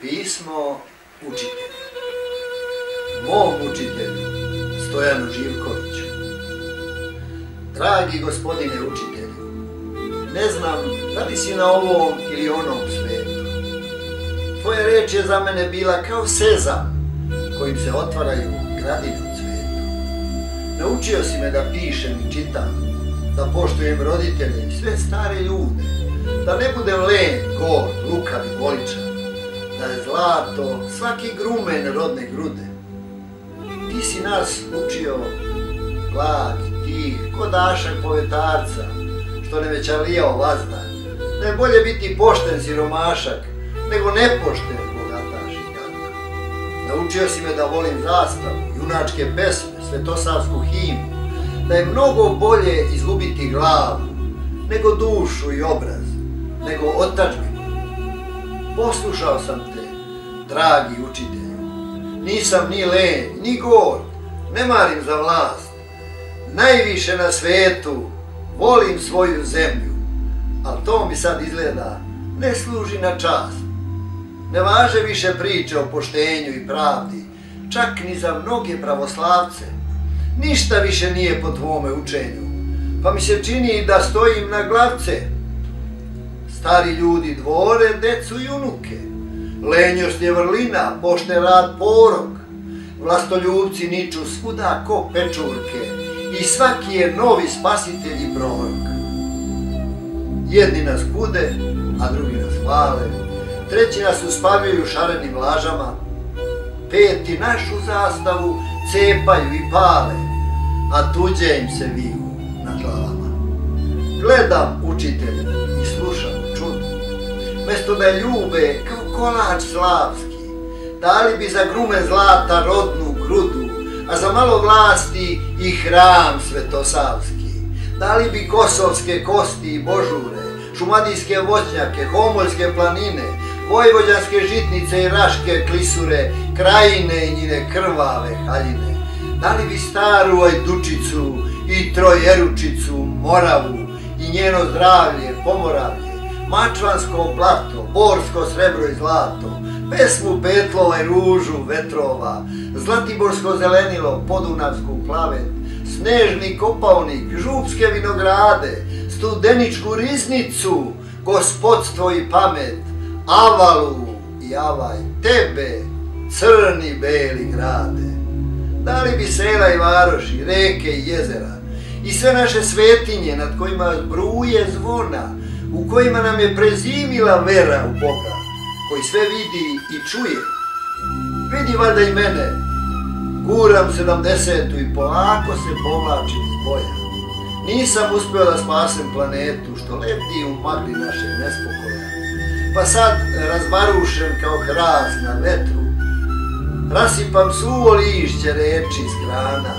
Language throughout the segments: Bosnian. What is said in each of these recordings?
Pismo učitelju. Mom učitelju, Stojanu Živkoviću. Dragi gospodine učitelju, ne znam da li si na ovom ili onom svetu. Tvoja reč je za mene bila kao sezam kojim se otvaraju gradine u cvetu. Naučio si me da pišem i čitam, da poštujem roditelje i sve stare ljude, da ne budem len, gor, lukav i voličan, da je zlato svaki grumen rodne grude. Ti si nas učio glad, tih, ko dašak povetarca, što ne većalijao vazda, da je bolje biti pošten siromašak, nego nepošten bogataš i. Naučio si me da volim zastavu, junačke pesme, svetosavsku himu, da je mnogo bolje izgubiti glavu, nego dušu i obraz, nego otačbi Poslušao sam te, dragi učitelju. Nisam ni len, ni gor, ne marim za vlast. Najviše na svetu volim svoju zemlju, ali to mi sad izgleda ne služi na čast. Ne važe više priče o poštenju i pravdi, čak ni za mnoge pravoslavce ništa više nije po tvome učenju, pa mi se čini da stojim na glavce. Stari ljudi dvore, decu i unuke, lenjost je vrlina, pošten rad porok, vlastoljubci niču svuda ko pečurke i svaki je novi spasitelj i prorok. Jedni nas kude, a drugi nas hvale, treći nas uspavljaju šarenim lažama, peti našu zastavu cepaju i pale, a tuđe im se viju na glavama. Gledam učitelj što me ljube kao kolač slavski, dali bi za grume zlata rodnu grudu, a za malo vlasti i hram svetosavski. Dali bi kosovske kosti i božure, šumadijske voćnjake, homoljske planine, vojvođanske žitnice i raške klisure, krajine i njine krvave haljine. Dali bi staru ajdučicu i trojeručicu moravu i njeno zdravlje, pomoravlje, mačvansko blato, borsko srebro i zlato, pesmu petlova i ružu vetrova, zlatiborsko zelenilo, podunavsku plavet, snežni kopavnik, župske vinograde, studeničku riznicu, gospodstvo i pamet, avalu i avaj, tebe, crni beli grade. Da li bi sela i varoši, reke i jezera i sve naše svetinje nad kojima bruje zvona, u kojima nam je prezimila vera u Boga, koji sve vidi i čuje. Vidi valjda i mene, guram sedamdesetu i polako se povlačim iz boja. Nisam uspio da spasem planetu što lebdi u magli naše nespokoja. Pa sad razmarušen kao hraz na vetru, rasipam suvo lišće reči iz grana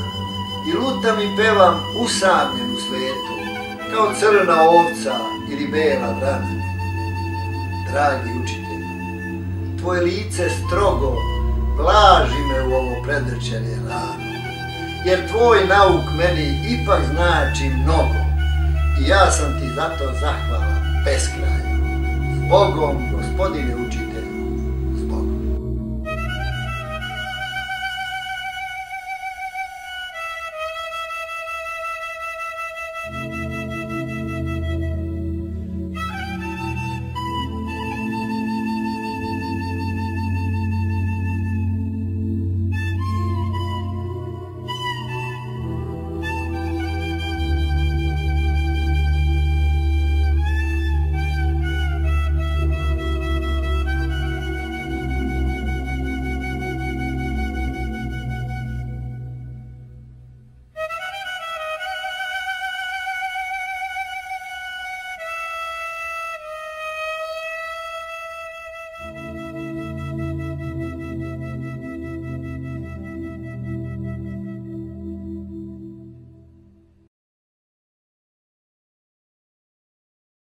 i lutam i pevam usamljen u svetu, kao crna ovca ili bela vrana. Dragi učitelj, tvoje lice strogo blaži me u ovo predrčenje rano, jer tvoj nauk meni ipak znači mnogo i ja sam ti zato zahvalan beskrajno. S Bogom, gospodine učitelj,